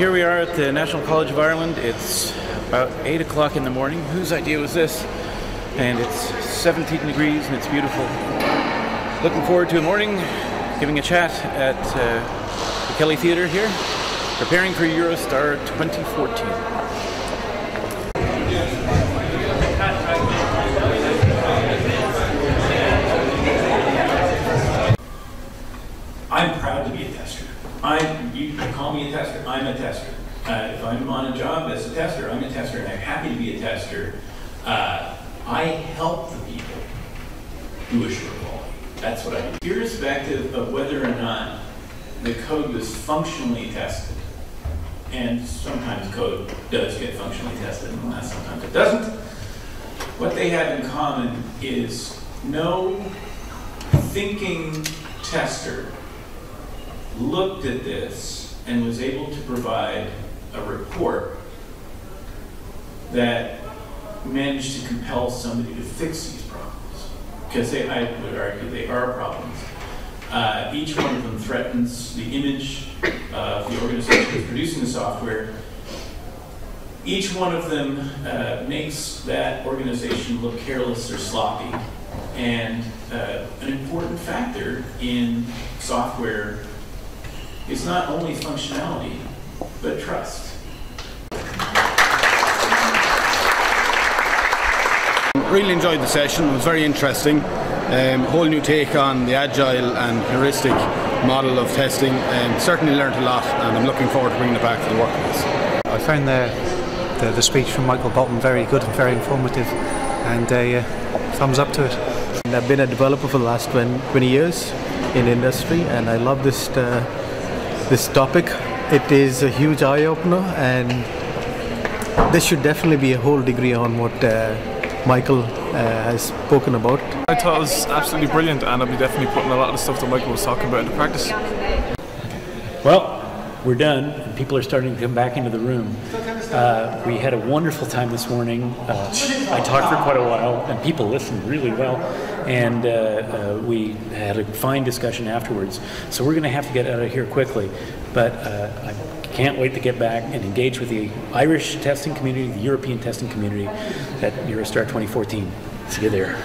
here we are at the National College of Ireland. It's about 8 o'clock in the morning. Whose idea was this? And it's 17 degrees and it's beautiful. Looking forward to a morning, giving a chat at uh, the Kelly Theatre here, preparing for Eurostar 2014. Be a tester. I, you can call me a tester, I'm a tester. Uh, if I'm on a job as a tester, I'm a tester, and I'm happy to be a tester. Uh, I help the people do assure quality. That's what I do. Irrespective of whether or not the code was functionally tested, and sometimes code does get functionally tested, and sometimes it doesn't. What they have in common is no thinking tester looked at this and was able to provide a report that managed to compel somebody to fix these problems. Because they, I would argue they are problems. Uh, each one of them threatens the image of the organization that's producing the software. Each one of them uh, makes that organization look careless or sloppy. And uh, an important factor in software is not only functionality, but trust. Really enjoyed the session. It was very interesting. Um, whole new take on the agile and heuristic model of testing. Um, certainly learned a lot, and I'm looking forward to bringing it back to the workplace. I found the, the, the speech from Michael Bolton very good and very informative, and uh, thumbs up to it. I've been a developer for the last 20, 20 years in industry, and I love this uh, this topic. It is a huge eye opener, and this should definitely be a whole degree on what uh, Michael uh, has spoken about. I thought it was absolutely brilliant, and I'll be definitely putting a lot of the stuff that Michael was talking about into practice. Well, we're done, and people are starting to come back into the room. Uh, we had a wonderful time this morning. Uh, I talked for quite a while, and people listened really well. And uh, uh we had a fine discussion afterwards. So we're going to have to get out of here quickly. But uh, I can't wait to get back and engage with the Irish testing community, the European testing community at Eurostar 2014. See you there.